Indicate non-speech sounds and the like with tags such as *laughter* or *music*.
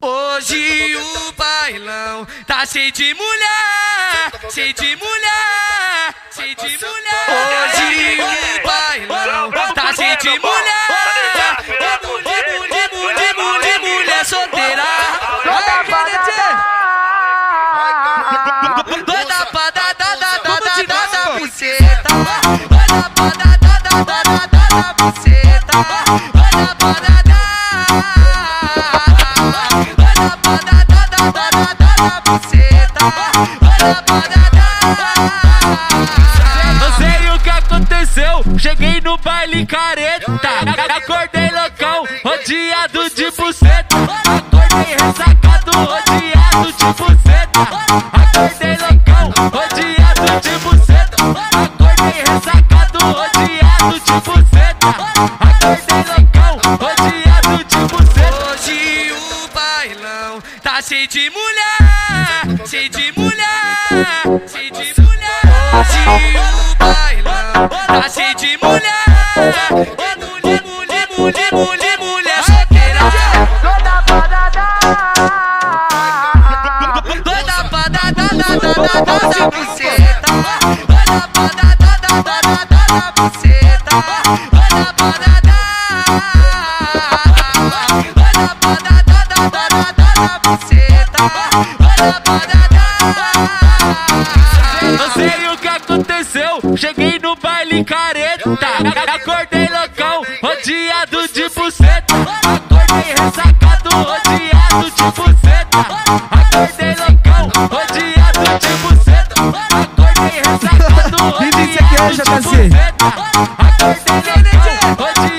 Hoje o bailão tá cheio de mulher, cheio de mulher, cheio de mulher. Hoje o bailão tá cheio de mulher, de mulher, mulher, mulher, mulher, mulher solteira. Vai, Kennedy! Toda pra dar, dar, dar, dar, dar, dar, dar buceta. Toda pra dar, dar, dar, dar, dar, dar, dar buceta. Toda pra dar, dar. Não sei o que aconteceu, cheguei no baile careta Acordei loucão, rodeado de buceta. Acordei ressacado, rodeado de buceta. Acordei loucão, rodeado de buceta. Acordei ressacado, rodeado de buceta. Acordei loucão, rodeado de buceta. Hoje o bailão tá cheio de mulher, cheio de mulher, cheio de mulher. Hoje o bailão tá cheio de mulher, é mulher, mulher, mulher, mulher, mulher solteira. Toda dar, Toda dar, dar, dar, dar, dar, dar buceta. Toda pra dar, dar, dar, dar, dar, dar, dar buceta. Não sei o que aconteceu, cheguei no baile careta. Acordei loucão, rodeado de buceta. Acordei ressacado, rodeado de buceta. Acordei loucão, rodeado de buceta. Acordei ressacado, *laughs* rodeado de buceta. Acordei loucão, rodeado